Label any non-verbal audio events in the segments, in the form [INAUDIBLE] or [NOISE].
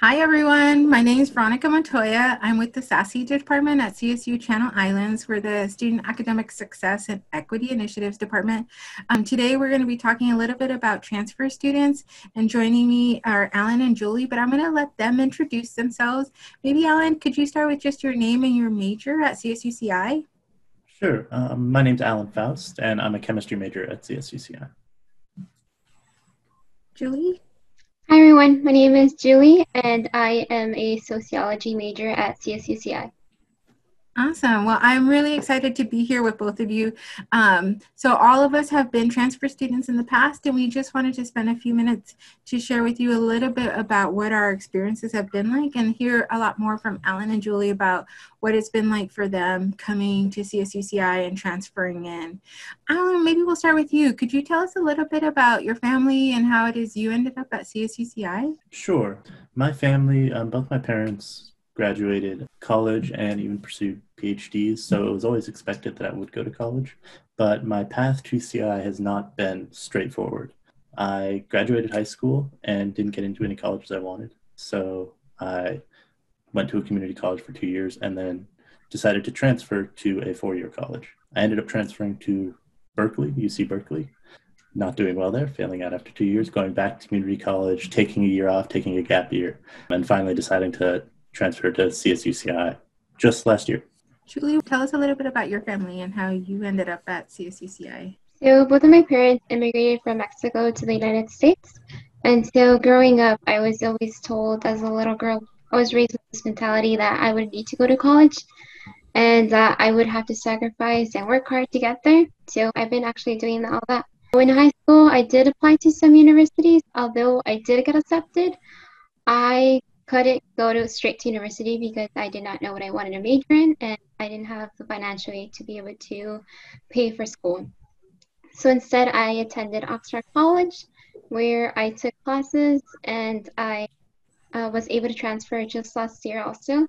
Hi, everyone. My name is Veronica Montoya. I'm with the SASE department at CSU Channel Islands. We're the Student Academic Success and Equity Initiatives Department. Um, today, we're going to be talking a little bit about transfer students, and joining me are Alan and Julie, but I'm going to let them introduce themselves. Maybe, Alan, could you start with just your name and your major at CSUCI? Sure. Um, my name's Alan Faust, and I'm a chemistry major at CSUCI. Julie? Hi everyone, my name is Julie and I am a sociology major at CSUCI. Awesome. Well, I'm really excited to be here with both of you. Um, so, all of us have been transfer students in the past, and we just wanted to spend a few minutes to share with you a little bit about what our experiences have been like and hear a lot more from Alan and Julie about what it's been like for them coming to CSUCI and transferring in. Alan, maybe we'll start with you. Could you tell us a little bit about your family and how it is you ended up at CSUCI? Sure. My family, um, both my parents graduated college and even pursued PhDs, so it was always expected that I would go to college. But my path to CI has not been straightforward. I graduated high school and didn't get into any colleges I wanted. So I went to a community college for two years and then decided to transfer to a four year college. I ended up transferring to Berkeley, UC Berkeley. Not doing well there, failing out after two years, going back to community college, taking a year off, taking a gap year, and finally deciding to transferred to CSUCI just last year. Julie, tell us a little bit about your family and how you ended up at CSUCI. So, both of my parents immigrated from Mexico to the United States. And so, growing up, I was always told as a little girl, I was raised with this mentality that I would need to go to college and that I would have to sacrifice and work hard to get there. So, I've been actually doing all that. In high school, I did apply to some universities, although I did get accepted. I couldn't go to straight to university because I did not know what I wanted to major in and I didn't have the financial aid to be able to pay for school. So instead, I attended Oxnard College where I took classes and I uh, was able to transfer just last year also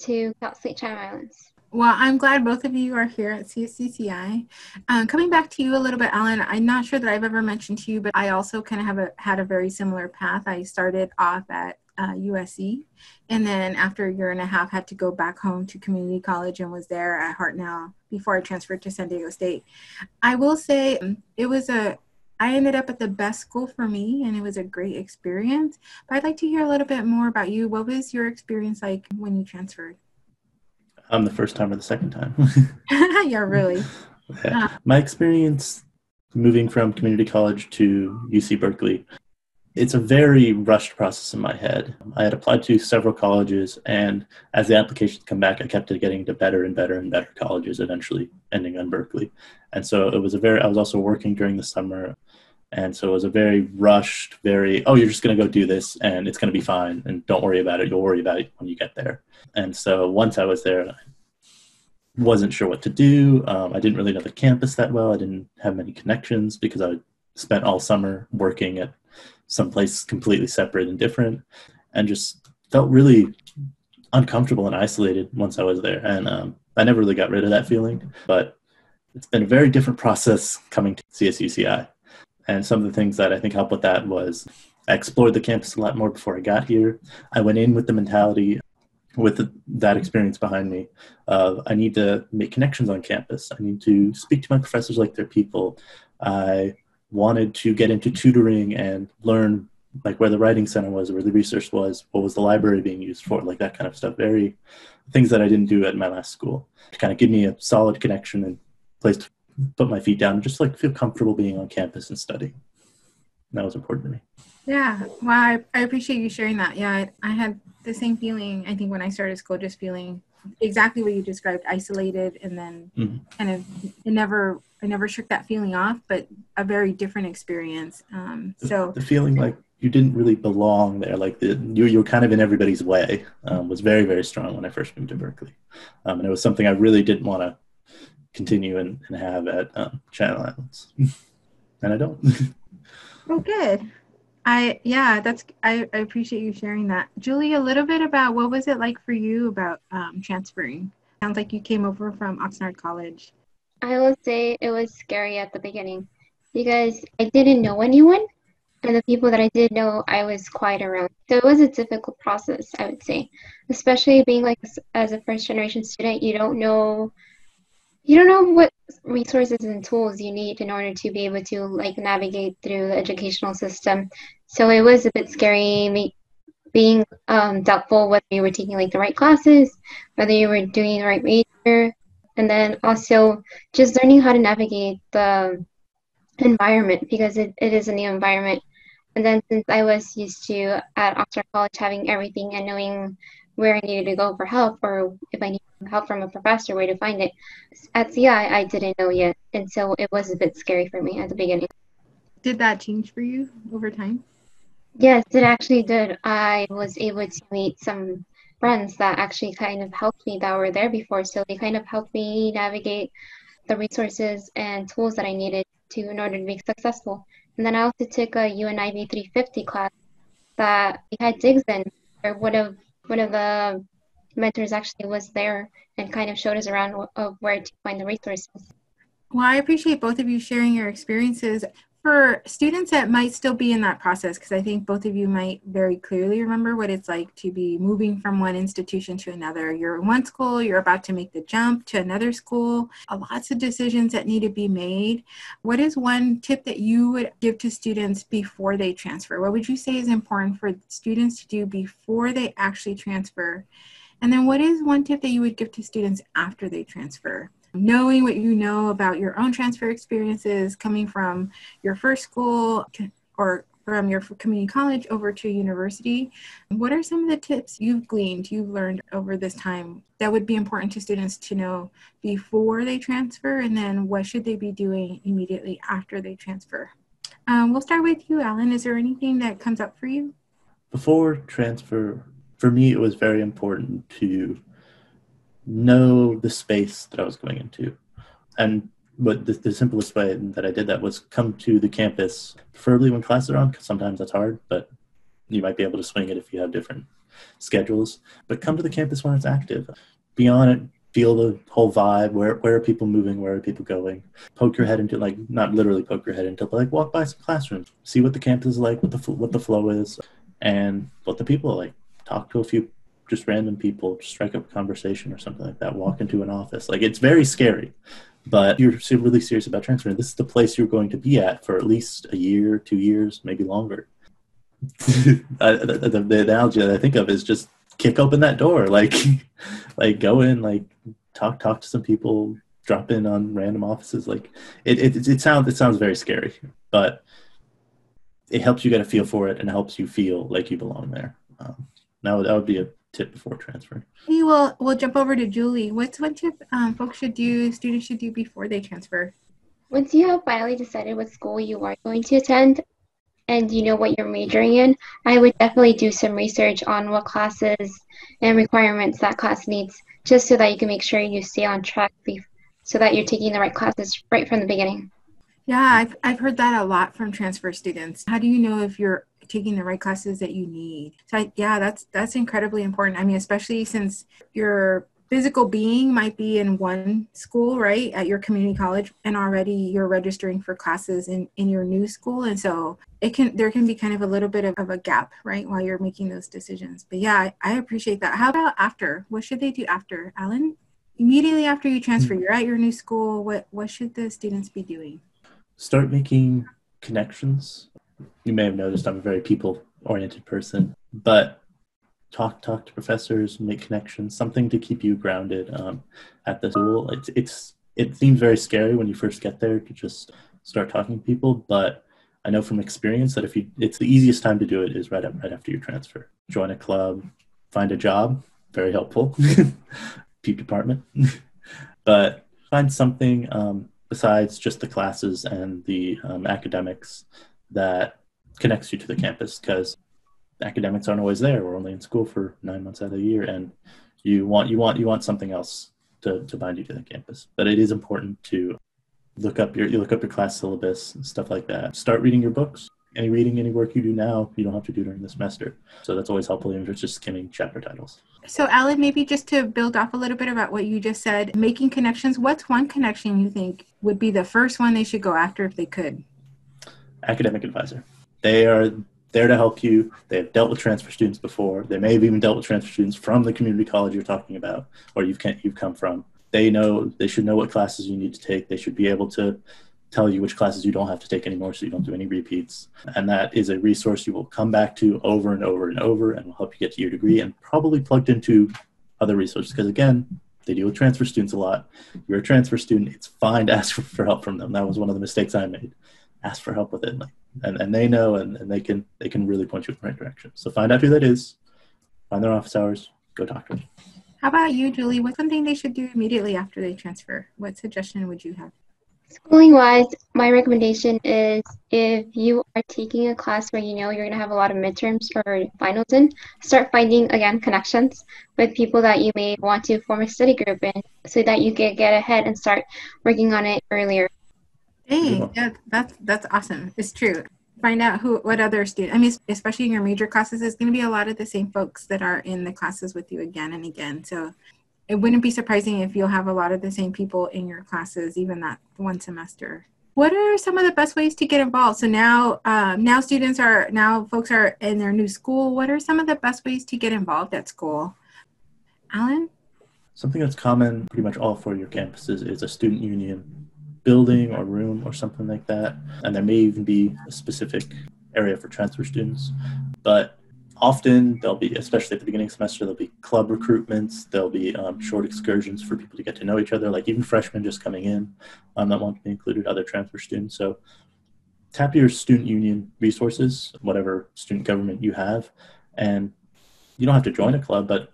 to Cal State Channel Islands. Well, I'm glad both of you are here at CSUCI. Um, coming back to you a little bit, Alan, I'm not sure that I've ever mentioned to you, but I also kind of have a, had a very similar path. I started off at uh, USC. And then after a year and a half, had to go back home to community college and was there at Hartnell before I transferred to San Diego State. I will say um, it was a, I ended up at the best school for me and it was a great experience. But I'd like to hear a little bit more about you. What was your experience like when you transferred? Um, the first time or the second time? [LAUGHS] [LAUGHS] yeah, really. Yeah. My experience moving from community college to UC Berkeley it's a very rushed process in my head. I had applied to several colleges, and as the applications come back, I kept getting to better and better and better colleges, eventually ending on Berkeley. And so it was a very, I was also working during the summer. And so it was a very rushed, very, oh, you're just going to go do this and it's going to be fine. And don't worry about it. You'll worry about it when you get there. And so once I was there, I wasn't sure what to do. Um, I didn't really know the campus that well. I didn't have many connections because I spent all summer working at someplace completely separate and different, and just felt really uncomfortable and isolated once I was there. And um, I never really got rid of that feeling, but it's been a very different process coming to CSUCI. And some of the things that I think helped with that was I explored the campus a lot more before I got here. I went in with the mentality, with the, that experience behind me, of I need to make connections on campus. I need to speak to my professors like they're people. I wanted to get into tutoring and learn like where the writing center was, where the research was, what was the library being used for, like that kind of stuff. Very things that I didn't do at my last school to kind of give me a solid connection and place to put my feet down and just like feel comfortable being on campus and studying. that was important to me. Yeah, well, I, I appreciate you sharing that. Yeah, I, I had the same feeling. I think when I started school, just feeling exactly what you described, isolated, and then mm-hmm. kind of it never I never shook that feeling off, but a very different experience. Um, so the feeling like you didn't really belong there, like the, you you were kind of in everybody's way, um, was very very strong when I first moved to Berkeley, um, and it was something I really didn't want to continue and, and have at um, Channel Islands, [LAUGHS] and I don't. [LAUGHS] oh, good. I yeah, that's I, I appreciate you sharing that, Julie. A little bit about what was it like for you about um, transferring? Sounds like you came over from Oxnard College. I will say it was scary at the beginning because I didn't know anyone. And the people that I did know, I was quite around. So it was a difficult process, I would say, especially being like as a first generation student, you don't know you don't know what resources and tools you need in order to be able to like navigate through the educational system. So it was a bit scary being um, doubtful whether you were taking like the right classes, whether you were doing the right major, and then also just learning how to navigate the environment because it, it is a new environment. And then since I was used to at Oxnard College having everything and knowing where I needed to go for help or if I needed help from a professor where to find it. At CI, I didn't know yet, and so it was a bit scary for me at the beginning. Did that change for you over time? Yes, it actually did. I was able to meet some friends that actually kind of helped me that were there before, so they kind of helped me navigate the resources and tools that I needed to in order to be successful. And then I also took a UNIV 350 class that we had digs in, or one of one of the mentors actually was there and kind of showed us around of where to find the resources. Well, I appreciate both of you sharing your experiences. For students that might still be in that process, because I think both of you might very clearly remember what it's like to be moving from one institution to another. You're in one school, you're about to make the jump to another school, lots of decisions that need to be made. What is one tip that you would give to students before they transfer? What would you say is important for students to do before they actually transfer? And then, what is one tip that you would give to students after they transfer? Knowing what you know about your own transfer experiences coming from your first school or from your community college over to university, what are some of the tips you've gleaned, you've learned over this time that would be important to students to know before they transfer? And then, what should they be doing immediately after they transfer? Um, we'll start with you, Alan. Is there anything that comes up for you? Before transfer, for me, it was very important to know the space that I was going into. And but the, the, simplest way that I did that was come to the campus, preferably when classes are on, because sometimes that's hard, but you might be able to swing it if you have different schedules. But come to the campus when it's active. Be on it, feel the whole vibe. Where where are people moving? Where are people going? Poke your head into like not literally poke your head into, but like walk by some classrooms, see what the campus is like, what the what the flow is, and what the people are like talk to a few just random people, just strike up a conversation or something like that, walk into an office. Like it's very scary, but you're really serious about transferring. This is the place you're going to be at for at least a year, two years, maybe longer. [LAUGHS] I, the, the, the, analogy that I think of is just kick open that door, [LAUGHS] like, like go in, like talk, talk to some people, drop in on random offices. Like it, it, it sounds, it sounds very scary, but it helps you get a feel for it and helps you feel like you belong there. Um, that would, that would be a tip before transfer. We will we'll jump over to Julie. What's one tip um, folks should do, students should do before they transfer? Once you have finally decided what school you are going to attend and you know what you're majoring in, I would definitely do some research on what classes and requirements that class needs, just so that you can make sure you stay on track so that you're taking the right classes right from the beginning. Yeah, I've, I've heard that a lot from transfer students. How do you know if you're taking the right classes that you need. So I, yeah, that's that's incredibly important. I mean, especially since your physical being might be in one school, right, at your community college, and already you're registering for classes in in your new school, and so it can there can be kind of a little bit of, of a gap, right, while you're making those decisions. But yeah, I, I appreciate that. How about after? What should they do after, Alan? Immediately after you transfer, hmm. you're at your new school. What what should the students be doing? Start making connections you may have noticed I'm a very people oriented person, but talk talk to professors, make connections, something to keep you grounded um, at the school. It's it's it seems very scary when you first get there to just start talking to people, but I know from experience that if you it's the easiest time to do it is right up, right after you transfer. Join a club, find a job, very helpful. [LAUGHS] Peep department, [LAUGHS] but find something um, besides just the classes and the um, academics that connects you to the campus because academics aren't always there. We're only in school for nine months out of the year, and you want you want you want something else to, to bind you to the campus. But it is important to look up your you look up your class syllabus and stuff like that. Start reading your books. Any reading, any work you do now, you don't have to do during the semester. So that's always helpful, even if it's just skimming chapter titles. So, Alan, maybe just to build off a little bit about what you just said, making connections. What's one connection you think would be the first one they should go after if they could? Academic advisor. They are there to help you. They have dealt with transfer students before. They may have even dealt with transfer students from the community college you're talking about, or you've you've come from. They know they should know what classes you need to take. They should be able to tell you which classes you don't have to take anymore so you don't do any repeats. And that is a resource you will come back to over and over and over and will help you get to your degree and probably plugged into other resources because again, they deal with transfer students a lot. You're a transfer student, it's fine to ask [LAUGHS] for help from them. That was one of the mistakes I made. Ask for help with it. And, and they know and, and they can they can really point you in the right direction. So find out who that is, find their office hours, go talk to them. How about you, Julie? What's something they should do immediately after they transfer? What suggestion would you have? Schooling wise, my recommendation is if you are taking a class where you know you're going to have a lot of midterms or finals in, start finding again connections with people that you may want to form a study group in so that you can get ahead and start working on it earlier. Hey, yeah, that's that's awesome. It's true. Find out who what other students. I mean, especially in your major classes, it's going to be a lot of the same folks that are in the classes with you again and again. So it wouldn't be surprising if you'll have a lot of the same people in your classes, even that one semester. What are some of the best ways to get involved? So now, um, now students are now folks are in their new school. What are some of the best ways to get involved at school? Alan, something that's common pretty much all four of your campuses is a student union building or room or something like that, and there may even be a specific area for transfer students. But often there'll be especially at the beginning semester there'll be club recruitments. There'll be um, short excursions for people to get to know each other. Like even freshmen just coming in um, that want to be included other transfer students. So tap your student union resources whatever student government you have and you don't have to join a club but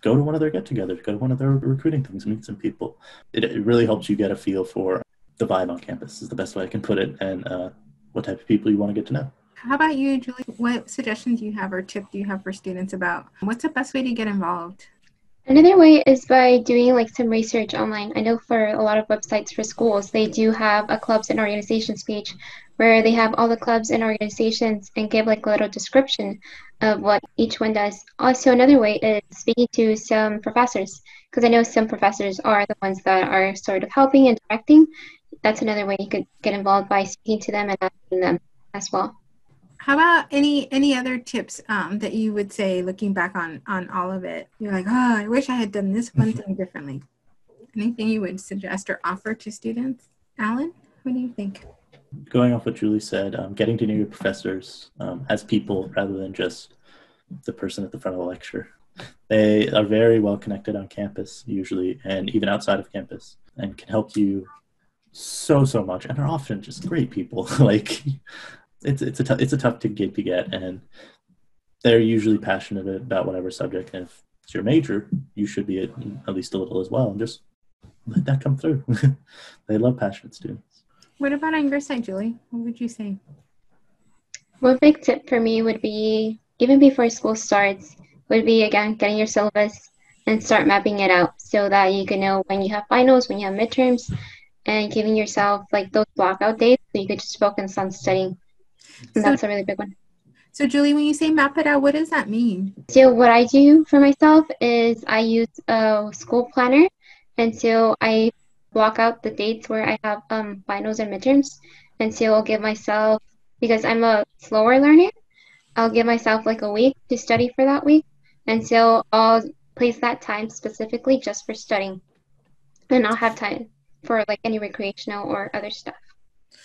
go to one of their get-togethers go to one of their recruiting things meet some people. It, it really helps you get a feel for the vibe on campus is the best way i can put it and uh, what type of people you want to get to know how about you, Julie? What suggestions do you have or tips do you have for students about what's the best way to get involved? Another way is by doing like some research online. I know for a lot of websites for schools, they do have a clubs and organizations page where they have all the clubs and organizations and give like a little description of what each one does. Also, another way is speaking to some professors because I know some professors are the ones that are sort of helping and directing. That's another way you could get involved by speaking to them and asking them as well. How about any any other tips um, that you would say, looking back on on all of it? You're like, oh, I wish I had done this one thing differently. Anything you would suggest or offer to students, Alan? What do you think? Going off what Julie said, um, getting to know your professors um, as people rather than just the person at the front of the lecture. They are very well connected on campus usually, and even outside of campus, and can help you so so much, and are often just great people. [LAUGHS] like it's it's a t- it's a tough to get to get, and they're usually passionate about whatever subject. And if it's your major, you should be at, at least a little as well, and just let that come through. [LAUGHS] they love passionate students. What about on your side, Julie? What would you say? One big tip for me would be even before school starts would be again getting your syllabus and start mapping it out so that you can know when you have finals, when you have midterms, and giving yourself like those blockout days so you could just focus on studying so, that's a really big one. So, Julie, when you say map it out, what does that mean? So, what I do for myself is I use a school planner, and so I block out the dates where I have um, finals and midterms, and so I'll give myself because I'm a slower learner. I'll give myself like a week to study for that week, and so I'll place that time specifically just for studying, and I'll have time for like any recreational or other stuff.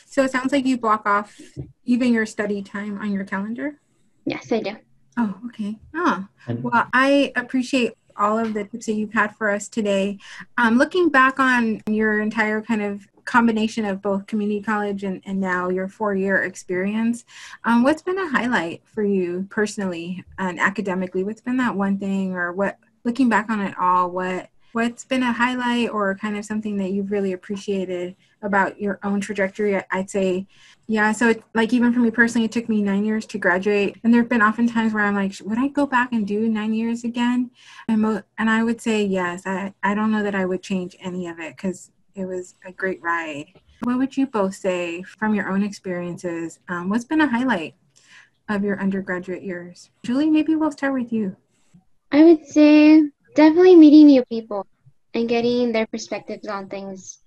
So it sounds like you block off even your study time on your calendar. Yes, I do. Oh, okay. Oh, well, I appreciate all of the tips that you've had for us today. Um, looking back on your entire kind of combination of both community college and, and now your four year experience, um, what's been a highlight for you personally and academically? What's been that one thing or what, looking back on it all, what what's been a highlight or kind of something that you've really appreciated about your own trajectory? I'd say yeah so it, like even for me personally it took me nine years to graduate. And there have been often times where i'm like would i go back and do nine years again? And, mo- and i would say yes. I, I don't know that i would change any of it because it was a great ride. What would you both say from your own experiences um, what's been a highlight of your undergraduate years? Julie maybe we'll start with you. I would say definitely meeting new people and getting their perspectives on things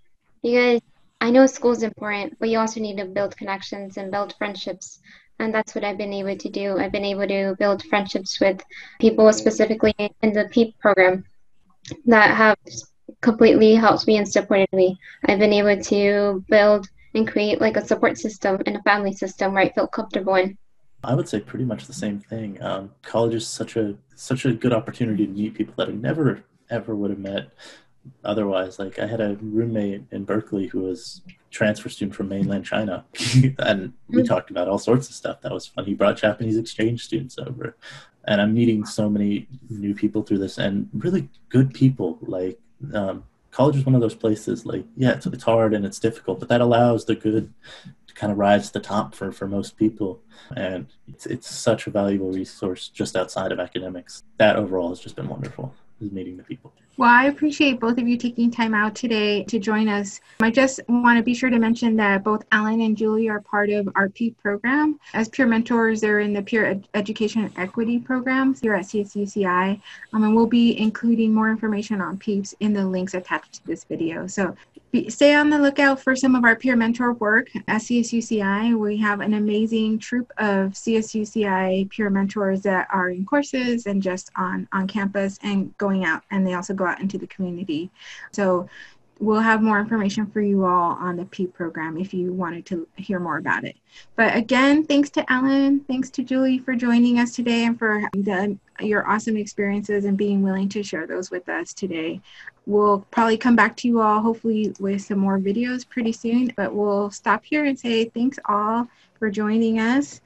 because I know school is important, but you also need to build connections and build friendships And that's what I've been able to do. I've been able to build friendships with people specifically in the PEEP program that have completely helped me and supported me. I've been able to build and create like a support system and a family system where I feel comfortable in. I would say pretty much the same thing. Um, college is such a such a good opportunity to meet people that I never ever would have met otherwise. Like I had a roommate in Berkeley who was transfer student from mainland China, [LAUGHS] and we mm-hmm. talked about all sorts of stuff. That was fun. He brought Japanese exchange students over, and I'm meeting so many new people through this, and really good people. Like um, college is one of those places. Like yeah, it's, it's hard and it's difficult, but that allows the good kind of rise to the top for for most people, and it's it's such a valuable resource just outside of academics. That overall has just been wonderful. Is meeting the people. Well, I appreciate both of you taking time out today to join us. I just want to be sure to mention that both Alan and Julie are part of our PEEP program. As peer mentors, they're in the Peer Ed- Education Equity programs here at CSUCI. Um, and we'll be including more information on PEEPs in the links attached to this video. So stay on the lookout for some of our peer mentor work at CSUCI. We have an amazing troop of CSUCI peer mentors that are in courses and just on, on campus and going out. And they also go out into the community. So we'll have more information for you all on the PEEP program if you wanted to hear more about it. But again, thanks to Ellen, thanks to Julie for joining us today and for the, your awesome experiences and being willing to share those with us today. We'll probably come back to you all hopefully with some more videos pretty soon, but we'll stop here and say thanks all for joining us.